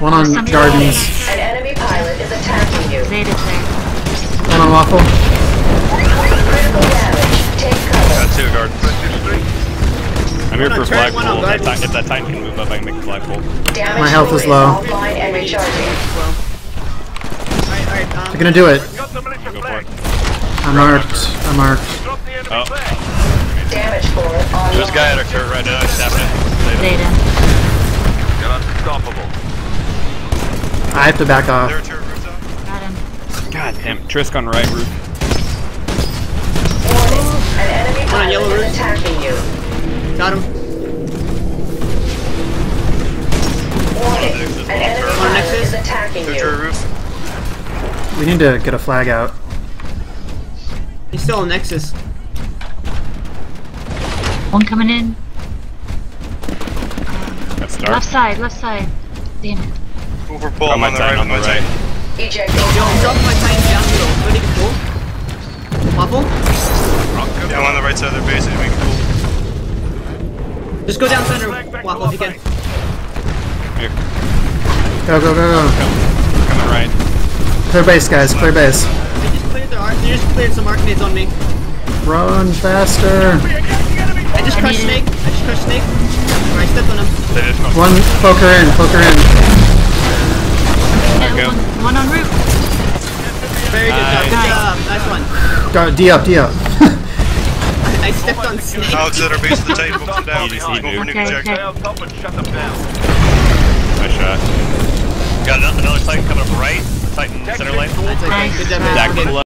One on Somebody- gardens. An enemy pilot is attacking you. Zeta's there. One on waffle. Critical damage. Take cover. Got two guard. I'm here for on turret, one on flagpole. If that, gardens. if that time can move up, I can make a flagpole. My health is is low. offline and recharging. Alright, alright, um, They're gonna do it. Got the militia Go for it. I'm marked. I'm marked. Drop the enemy Oh. flag. Damage core online. There's a guy at our turret right now. He's tapping it. Zeta. You're unstoppable. I have to back off. Their turret rooftop. Got him. God damn it. Trisk on right roof. Warning. An enemy One on yellow roof. attacking you. got him. Warning. An enemy turret. One Nexus. is attacking Their you. roof. We need to get a flag out. He's still on Nexus. One coming in. That's dark. Left side, left side. Damn it. Over pull. Got I'm on the right. on the my right. Titan. Ejecting. Yo, I'm my Titan down below. Ready to pull? Waffle? Yeah, I'm on the right side of their base. and we can pull. Just go down center, Waffle, if you can. Here. Go, go, go, go. Coming right. Clear base, guys. Clear base. They just cleared their arc. They just cleared some arcades on me. Run faster. I just crushed Snake. I just crushed Snake. I stepped on him. They just come. One poker in. Poker in. Yeah, go. one, one on roof. Very good job. Nice. job. Nice one. Go D up. D up. I stepped on Snake. Alex at our base of the Titan. Book them down. Easy, Go for dude. nuke Okay, injection. okay. up and shut them down. Nice shot. Got another Titan coming up right. Titan center lane. That's okay. Nice. Good job, Zach, man. pull